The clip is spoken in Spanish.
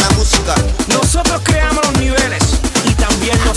la música. Nosotros creamos los niveles y también los